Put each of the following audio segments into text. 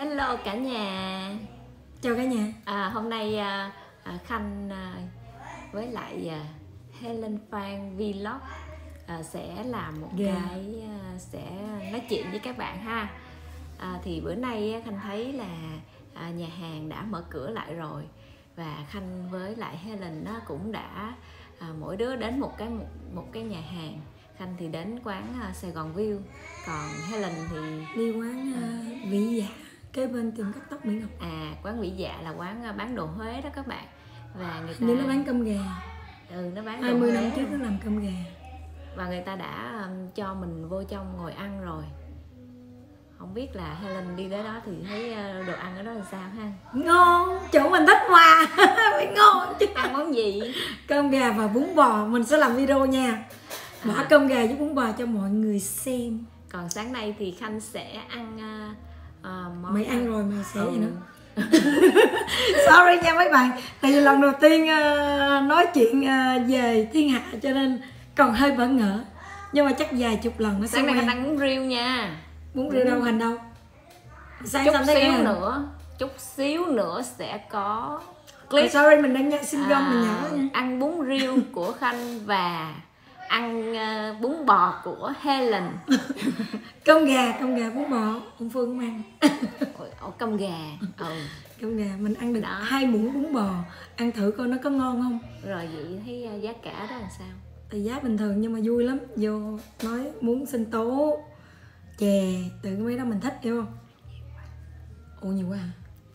Hello cả nhà. Chào cả nhà. À, hôm nay à, à, Khanh à, với lại à, Helen Phan Vlog à, sẽ làm một Dạ. cái à, sẽ nói chuyện với các bạn ha. À, thì bữa nay Khanh thấy là à, nhà hàng đã mở cửa lại rồi và Khanh với lại Helen á, cũng đã à, mỗi đứa đến một cái một, một cái nhà hàng. Khanh thì đến quán à, Sài Gòn View, còn Helen thì Đi quán uh, Vĩ Dạ kế bên tiệm cắt tóc Mỹ Ngọc. à quán Vĩ Dạ là quán à, bán đồ Huế đó các bạn và người ta Như nó bán cơm gà. ừ nó bán đồ 20 Huế năm trước nó làm cơm gà. và người ta đã um, cho mình vô trong ngồi ăn rồi không biết là Helen đi tới đó thì thấy uh, đồ ăn ở đó là sao ha Ngon, chỗ mình thích mà. Phải ngon chứ. ăn món gì Cơm gà và bún bò mình sẽ làm video nha. Bỏ À. cơm gà với bún bò cho mọi người xem. còn sáng nay thì Khanh sẽ ăn uh, uh, món Mày ăn rồi mày sẽ Ừ. gì nữa. Sorry nha mấy bạn. Tại vì lần đầu tiên ờ, nói chuyện ờ, về thiên hạ cho nên còn hơi bỡ ngỡ. Nhưng mà chắc vài chục lần nó sẽ sáng nay. Khanh ăn bún riêu nha Bún riêu đâu hành đâu. Sáng chút xíu nữa chút xíu nữa sẽ có clip sorry mình đang nhắc xin gom À, mình nhỏ nha ăn bún riêu của Khanh và ăn ờ, bún bò của Helen. Cơm gà cơm gà bún bò ông phương cũng ăn. Ồ, cơm gà. Ừ. cơm gà mình ăn được Đó. hai muỗng bún bò. Ăn thử coi nó có ngon không. Rồi vậy thấy ờ, giá cả đó là sao? Thì giá bình thường nhưng mà vui lắm. Vô nói muốn sinh tố chè từ cái mấy đó mình thích hiểu không? Ồ nhiều quá à?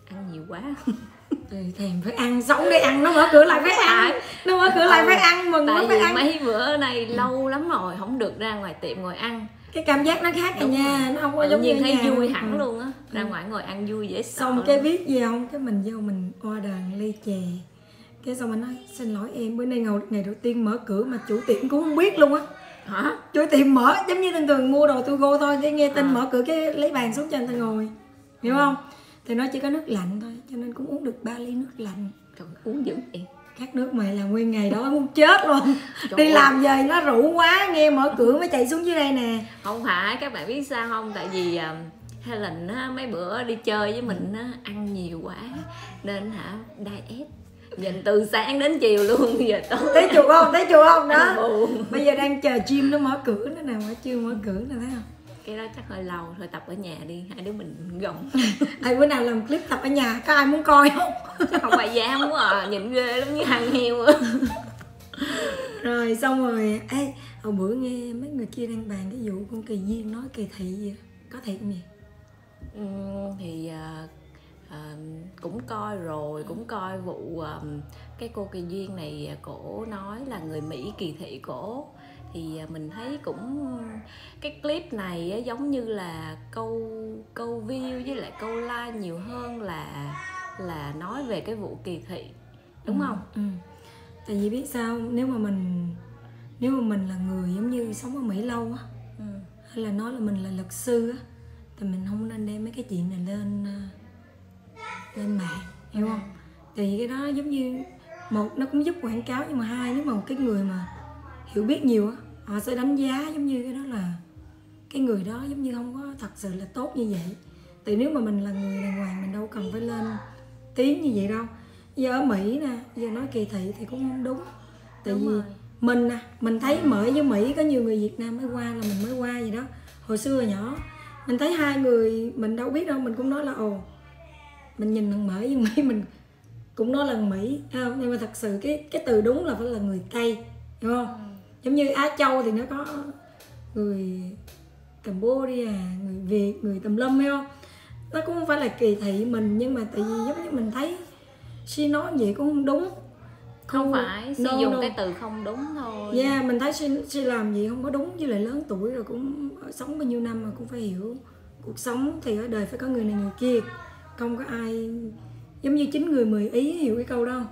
Ăn nhiều quá ừ, thèm phải ăn sống để ăn nó mở cửa lại phải ăn. nó mở cửa lại phải ăn mừng tại nó phải ăn. mấy bữa nay lâu lắm rồi không được ra ngoài tiệm ngồi ăn. Cái cảm giác nó khác Đúng nha nó không có giống như thấy nhà. vui hẳn Ừ. luôn á ra ngoài ngồi ăn vui dễ sợ. Xong cái biết gì không? Cái mình vô mình order ly chè. Cái xong anh nói xin lỗi em bữa nay ngày, ngày đầu tiên mở cửa mà chủ tiệm cũng không biết luôn á. Hả? Chủ tiệm mở giống như thường thường mua đồ tôi go thôi cái nghe tin À. mở cửa cái lấy bàn xuống cho người ta ngồi. Hiểu không thì nó chỉ có nước lạnh thôi cho nên cũng uống được ba ly nước lạnh. Trời, uống dữ vậy? Khát nước mày là nguyên ngày đó muốn chết luôn. Trời đi ơi. làm về nó rủ quá nghe mở cửa mới chạy xuống dưới đây nè. Không phải các bạn biết sao không? Tại vì um, Helen á, mấy bữa đi chơi với mình á, ăn nhiều quá nên hả diet. Dành từ sáng đến chiều luôn giờ tối. Thấy chuột không? Thấy chuột không? Đó. Bây giờ đang chờ chim nó mở cửa nó nào mà chưa mở cửa nè thấy không cái đó chắc hơi lâu thôi tập ở nhà đi hai đứa mình gồng. Ai bữa nào làm clip tập ở nhà có ai muốn coi không? Chắc không phải dám quá à nhìn ghê lắm như ăn heo rồi xong rồi ê hồi bữa nghe mấy người kia đang bàn cái vụ con kỳ duyên nói kỳ thị gì có thiệt không vậy thì à, à, cũng coi rồi cũng coi vụ à, cái cô kỳ duyên này cổ nói là người mỹ kỳ thị cổ thì à, mình thấy cũng cái clip này giống như là câu câu view với lại câu like nhiều hơn là là nói về cái vụ kỳ thị đúng không? ừ. Tại vì biết sao nếu mà mình nếu mà mình là người giống như sống ở mỹ lâu á ừ. hay là nói là mình là luật sư á thì mình không nên đem mấy cái chuyện này lên ờ, lên mạng hiểu không? Tại vì cái đó giống như một nó cũng giúp quảng cáo nhưng mà hai nếu mà một cái người mà hiểu biết nhiều á họ sẽ đánh giá giống như cái đó là cái người đó giống như không có thật sự là tốt như vậy. Tại nếu mà mình là người đàng hoàng mình đâu cần phải lên tiếng như vậy đâu. Giờ ở mỹ nè giờ nói kỳ thị thì cũng không đúng. Tại Đúng vì rồi. mình nè mình thấy mở với mỹ có nhiều người việt nam mới qua là mình mới qua gì đó. Hồi xưa nhỏ mình thấy hai người mình đâu biết đâu mình cũng nói là ồ mình nhìn thằng mở với mỹ mình cũng nói là mỹ. Không? Nhưng mà thật sự cái cái từ đúng là phải là người tây hiểu không giống như á châu thì nó có người cambodia người việt người tùm lum hiểu không? Nó cũng không phải là kỳ thị mình nhưng mà tại vì giống như mình thấy suy nói vậy cũng không đúng. Không phải sử no, dụng no. cái từ không đúng thôi. Yeah, mình thấy suy, suy làm gì không có đúng với lại lớn tuổi rồi cũng sống bao nhiêu năm mà cũng phải hiểu cuộc sống thì ở đời phải có người này người kia không có ai giống như chín người mười ý hiểu cái câu đó không?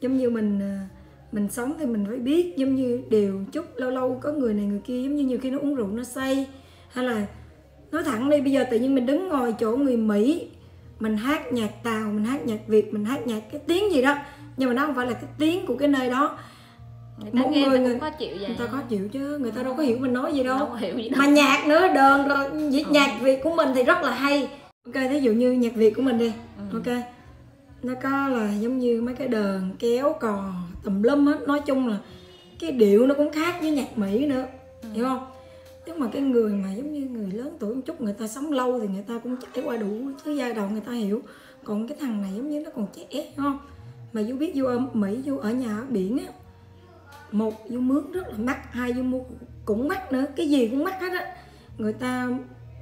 Giống như mình à, mình sống thì mình phải biết giống như điều chút lâu lâu có người này người kia giống như nhiều khi nó uống rượu nó say. Hay là nói thẳng đi bây giờ tự nhiên mình đứng ngồi chỗ người mỹ mình hát nhạc tàu mình hát nhạc việt mình hát nhạc cái tiếng gì đó nhưng mà nó không phải là cái tiếng của cái nơi đó. Người ta Một nghe người người, cũng khó chịu vậy. người ta khó chịu chứ người ta đâu có hiểu mình nói gì đâu. Đâu hiểu gì đâu. Mà nhạc nữa đờn rồi nhạc Việt của mình thì rất là hay. Ok thí dụ như nhạc việt của mình đi. Ok nó có là giống như mấy cái đờn kéo cò tùm lum hết nói chung là cái điệu nó cũng khác với nhạc mỹ nữa hiểu không? Nhưng mà cái người mà giống như người lớn tuổi một chút người ta sống lâu thì người ta cũng trải qua đủ thứ giai đoạn người ta hiểu. Còn cái thằng này giống như nó còn trẻ hiểu không? Mà du biết du ở mỹ du ở nhà ở biển á một du mướn rất là mắc hai du mua cũng mắc nữa. Cái gì cũng mắc hết á. Người ta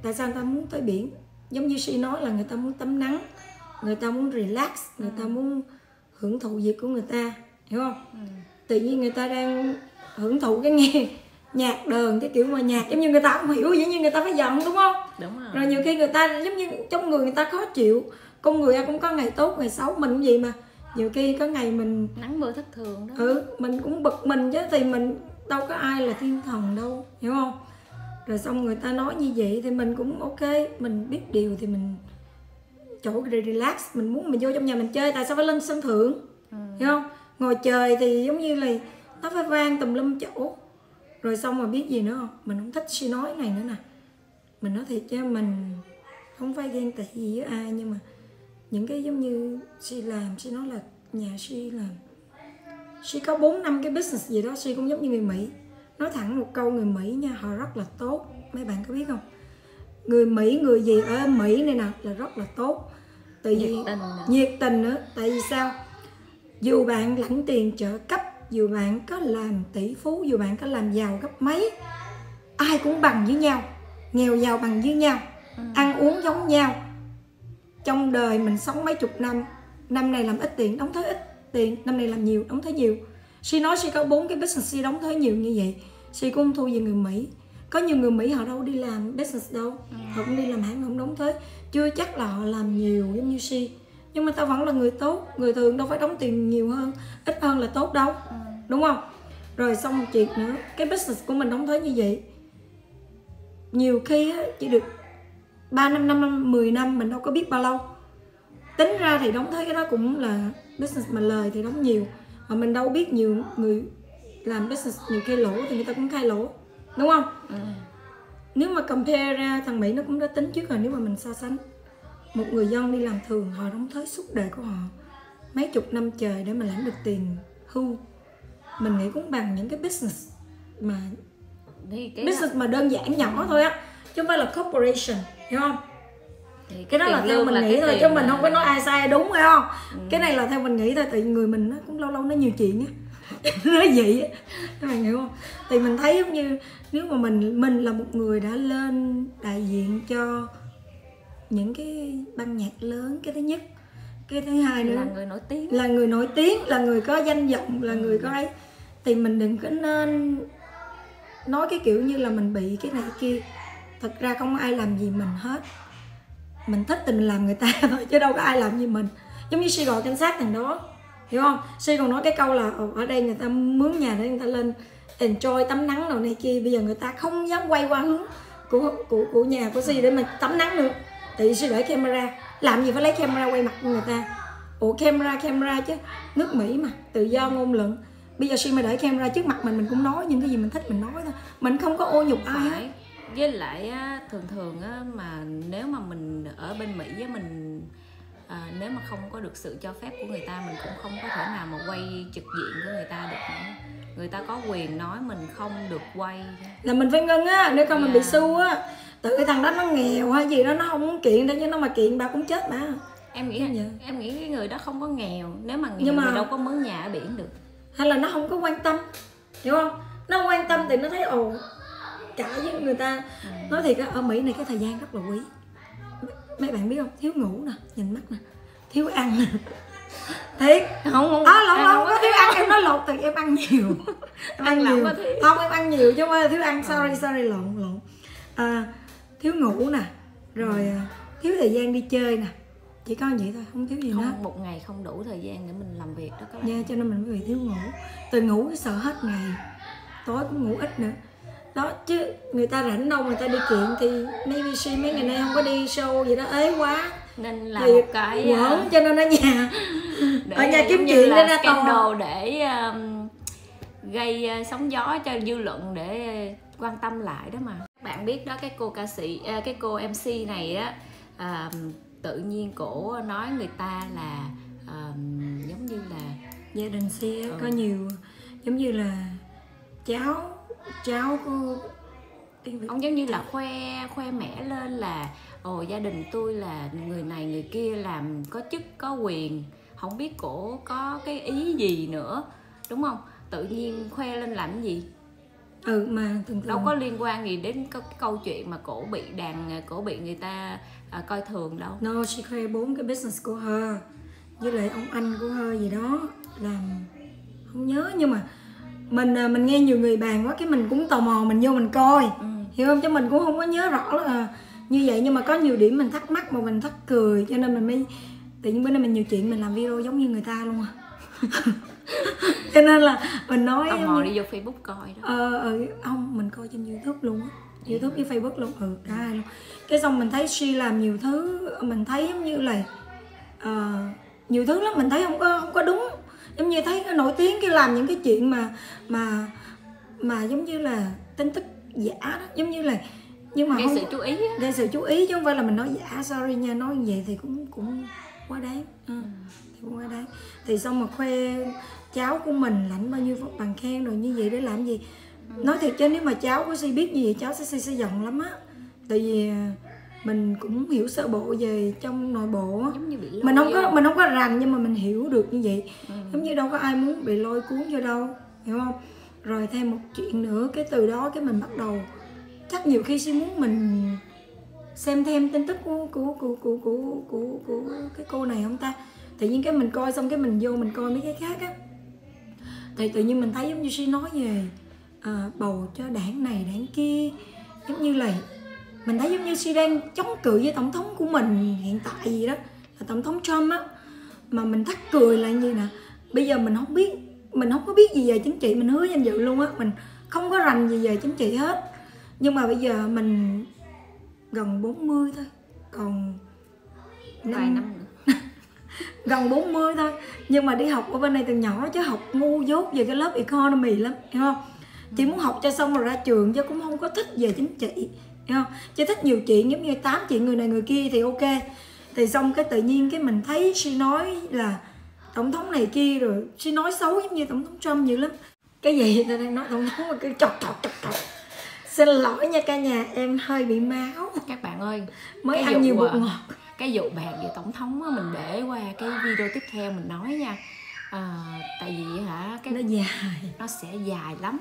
tại sao người ta muốn tới biển? Giống như si nói là người ta muốn tắm nắng người ta muốn relax người ta muốn hưởng thụ việc của người ta hiểu không? Tự nhiên người ta đang hưởng thụ cái nghe nhạc đờn cái kiểu mà nhạc giống như người ta không hiểu giống như người ta phải giận đúng không? Đúng rồi. Rồi nhiều khi người ta giống như trong người người ta khó chịu con người ai cũng có ngày tốt ngày xấu mình cũng gì mà. Nhiều khi có ngày mình nắng mưa thất thường đó. Ừ mình cũng bực mình chứ thì mình đâu có ai là thiên thần đâu hiểu không? Rồi xong người ta nói như vậy thì mình cũng ok mình biết điều thì mình chỗ relax mình muốn mình vô trong nhà mình chơi tại sao phải lên sân thượng? Hiểu không? Ngồi chơi thì giống như là nó phải vang tùm lum chỗ. Rồi xong mà biết gì nữa không? Mình không thích suy nói này nữa nè. Mình nói thiệt chứ mình không phải ghen tị gì với ai nhưng mà những cái giống như si làm si nói là nhà si làm. Si có 4 năm cái business gì đó si cũng giống như người mỹ. Nói thẳng một câu người mỹ nha họ rất là tốt. Mấy bạn có biết không người mỹ người gì ở mỹ này nè là rất là tốt. Tại vì nhiệt tình nhiệt tình nữa. Tại vì sao? Dù bạn lãnh tiền trợ cấp dù bạn có làm tỷ phú dù bạn có làm giàu gấp mấy ai cũng bằng với nhau. Nghèo giàu bằng với nhau. Ăn uống giống nhau. Trong đời mình sống mấy chục năm năm này làm ít tiền đóng thuế ít tiền năm này làm nhiều đóng thuế nhiều. Si nói si có bốn cái business si đóng thuế nhiều như vậy. Si cũng thua gì người mỹ có nhiều người mỹ họ đâu đi làm business đâu. Họ cũng đi làm hãng không đóng thuế. Chưa chắc là họ làm nhiều giống như si nhưng mà ta vẫn là người tốt. Người thường đâu phải đóng tiền nhiều hơn ít hơn là tốt đâu. Đúng không? Rồi xong một chuyện nữa. Cái business của mình đóng thuế như vậy nhiều khi á, chỉ được 3 năm, 5 năm, 10 năm mình đâu có biết bao lâu. Tính ra thì đóng thuế cái đó cũng là business mà lời thì đóng nhiều. Mà mình đâu biết nhiều người làm business nhiều khi lỗ thì người ta cũng khai lỗ Đúng không? Nếu mà compare ra thằng Mỹ nó cũng đã tính trước rồi nếu mà mình so sánh. Một người dân đi làm thường họ đóng thuế suốt đời của họ. Mấy chục năm trời để mà lãnh được tiền hưu. Mình nghĩ cũng bằng những cái business mà thì cái business mà đơn giản nhỏ thôi á chứ không phải là corporation hiểu không? Thì cái đó là theo mình là nghĩ thôi chứ mình mà- không có nói ai sai ai đúng phải không? Cái này là theo mình nghĩ thôi tại người mình nó cũng lâu lâu nó nhiều chuyện á nó vậy á? Các bạn hiểu không? Thì mình thấy giống như nếu mà mình mình là một người đã lên đại diện cho những cái ban nhạc lớn cái thứ nhất. Cái thứ hai nữa là người nổi tiếng. là người nổi tiếng là người có danh vọng là người có ấy. Thì mình đừng có nên nói cái kiểu như là mình bị cái này cái kia. Thật ra không ai làm gì mình hết. Mình thích thì mình làm người ta thôi chứ đâu có ai làm gì mình. Giống như si gọi cảnh sát thằng đó hiểu không? Si còn nói cái câu là ờ, ở đây người ta mướn nhà để người ta lên enjoy tắm nắng rồi này kia bây giờ người ta không dám quay qua hướng của của của nhà của si để mà tắm nắng nữa. Tại vì si để camera làm gì phải lấy camera quay mặt người ta? Ủa camera camera chứ nước mỹ mà tự do ngôn luận. Bây giờ si mà để camera trước mặt mình mình cũng nói những cái gì mình thích mình nói thôi. Mình không có ô nhục ai hết. Với lại á, thường thường á, mà nếu mà mình ở bên mỹ với mình à, nếu mà không có được sự cho phép của người ta mình cũng không có thể nào mà quay trực diện của người ta được nữa. Người ta có quyền nói mình không được quay. Là mình phải ngưng á nếu không mình bị Dạ. su á. Tự cái thằng đó nó nghèo hay gì đó nó không muốn kiện đâu chứ nó mà kiện bà cũng chết mà. Em nghĩ Dạ. em nghĩ cái người đó không có nghèo. Nếu mà nghèo Nhưng mà- thì đâu có mướn nhà ở biển được. Hay là nó không có quan tâm hiểu không? Nó quan tâm thì nó thấy ồ cả với người ta. Nói thiệt á ở mỹ này cái thời gian rất là quý mấy bạn biết không? Thiếu ngủ nè nhìn mắt nè. Thiếu ăn nè. Thiệt. Không không. À lộn lộn có thiếu ăn. em nói lộn thì em ăn nhiều. Em ăn nhiều. không em ăn nhiều chứ không phải thiếu ăn. Sorry sorry lộn lộn. À, thiếu ngủ nè. Rồi à, thiếu thời gian đi chơi nè. Chỉ có vậy thôi không thiếu gì nữa không một ngày không đủ thời gian để mình làm việc đó các bạn. Nha cho nên mình mới bị thiếu ngủ. Từ ngủ sợ hết ngày. Tối cũng ngủ ít nữa đó chứ người ta rảnh đâu người ta đi kiện thì maybe she mấy ngày nay không có đi show gì đó ế quá. Nên là thì một cái quẩn cho nên ở nhà. Ở nhà kiếm chuyện để ra scandal để um, gây uh, sóng gió cho dư luận để quan tâm lại đó mà. Bạn biết đó cái cô ca sĩ à, cái cô MC này á à, tự nhiên cổ nói người ta là à, giống như là gia đình á, Ừ. có nhiều giống như là cháu cháu Việt ông giống như là khoe khoe mẽ lên là ồ gia đình tôi là người này người kia làm có chức có quyền. Không biết cổ có cái ý gì nữa đúng không? Tự nhiên khoe lên làm cái gì? Ừ mà thường thường đâu có liên quan gì đến cái câu chuyện mà cổ bị đàn cổ bị người ta à, coi thường đâu. No she khoe bốn cái business của her. Với lại ông anh của her gì đó làm không nhớ nhưng mà mình à, mình nghe nhiều người bàn quá cái mình cũng tò mò mình vô mình coi. Ừ. hiểu không? Chứ mình cũng không có nhớ rõ là như vậy nhưng mà có nhiều điểm mình thắc mắc mà mình thắc cười cho nên mình mới tự nhiên bữa nay mình nhiều chuyện mình làm video giống như người ta luôn à. Cho nên là mình nói tò mò đi vô facebook coi đó. Ờ ờ không mình coi trên youtube luôn á. Youtube với facebook luôn ừ cả hai luôn. Cái xong mình thấy she làm nhiều thứ mình thấy giống như là ờ, nhiều thứ lắm mình thấy không có không có đúng giống như thấy nó nổi tiếng cái làm những cái chuyện mà mà mà giống như là tin tức giả đó giống như là nhưng mà gây không sự chú ý á. gây sự chú ý chứ không phải là mình nói giả sorry nha nói như vậy thì cũng cũng quá đáng. Ừ. thì cũng quá đáng. Thì xong mà khoe cháu của mình lãnh bao nhiêu bằng khen rồi như vậy để làm gì? Nói thiệt chứ nếu mà cháu của si biết như vậy cháu sẽ si sẽ giận lắm á. Tại vì à, mình cũng hiểu sơ bộ về trong nội bộ á. Mình không có mình không có rành nhưng mà mình hiểu được như vậy. Ừ giống như đâu có ai muốn bị lôi cuốn vô đâu hiểu không? Rồi thêm một chuyện nữa cái từ đó cái mình bắt đầu chắc nhiều khi si muốn mình xem thêm tin tức của của của của của của, của cái cô này không ta? Tự nhiên cái mình coi xong cái mình vô mình coi mấy cái khác á. Thì tự nhiên mình thấy giống như suy nói về à, bầu cho đảng này đảng kia. Giống như là mình thấy giống như suy đang chống cự với tổng thống của mình hiện tại gì đó là tổng thống Trump á. Mà mình thắc cười là như nè bây giờ mình không biết mình không có biết gì về chính trị mình hứa danh dự luôn á. Mình không có rành gì về chính trị hết. Nhưng mà bây giờ mình gần 40 thôi. Còn vài năm nữa. Gần 40 thôi. Nhưng mà đi học ở bên này từ nhỏ chứ học ngu dốt về cái lớp economy lắm hiểu không? Chỉ muốn học cho xong rồi ra trường chứ cũng không có thích về chính trị hiểu không? Chứ thích nhiều chuyện giống như tám chuyện người này người kia thì ok. Thì xong cái tự nhiên cái mình thấy she nói là tổng thống này kia rồi she nói xấu giống như tổng thống Trump nhiều lắm. Cái gì ta đang nói tổng thống mà cứ chọc chọc chọc chọc. Xin lỗi nha cả nhà em hơi bị máu. Các bạn ơi mới ăn nhiều bột à, ngọt. cái vụ bàn về tổng thống á, mình để qua cái video tiếp theo mình nói nha. À, tại vì hả cái nó dài. nó sẽ dài lắm.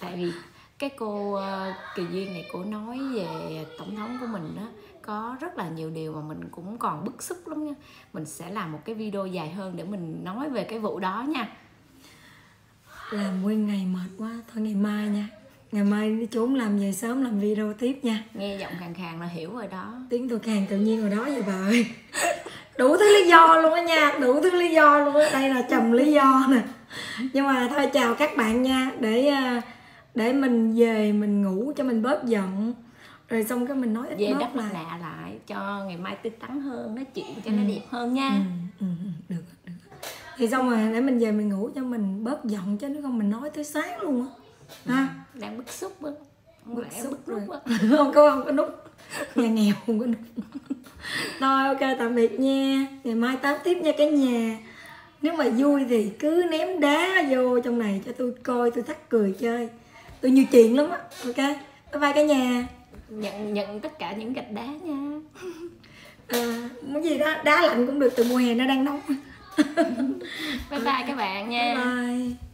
Tại vì cái cô ờ, kỳ duyên này cô nói về tổng thống của mình đó có rất là nhiều điều mà mình cũng còn bức xúc lắm nha. Mình sẽ làm một cái video dài hơn để mình nói về cái vụ đó nha. Làm nguyên ngày mệt quá thôi ngày mai nha. Ngày mai đi trốn làm về sớm làm video tiếp nha. Nghe giọng khàn khàn là hiểu rồi đó. Tiếng tôi khàn tự nhiên rồi đó vậy bà ơi. Đủ thứ lý do luôn á nha đủ thứ lý do luôn á. Đây là chùm lý do nè. Nhưng mà thôi chào các bạn nha để à, để mình về mình ngủ cho mình bớt giận rồi xong cái mình nói ít về đắp lại. nạ lại cho ngày mai tươi tắn hơn nói chuyện cho nó đẹp hơn nha. Ừ, ừ, ừ, được được. Thì xong rồi để mình về mình ngủ cho mình bớt giận chứ nếu không mình nói tới sáng luôn á. Ha? Đang bức xúc á Bức xúc bức rồi. không có không có nút. Nhà nghèo không có nút. Thôi ok tạm biệt nha. Ngày mai tám tiếp nha cả nhà. Nếu mà vui thì cứ ném đá vô trong này cho tôi coi tôi thắt cười chơi. Tôi nhiều chuyện lắm á ok? Bye bye cả nhà nhận nhận tất cả những gạch đá nha. À, muốn gì đó đá lạnh cũng được từ mùa hè nó đang nóng. Bye bye các bạn nha. Bye bye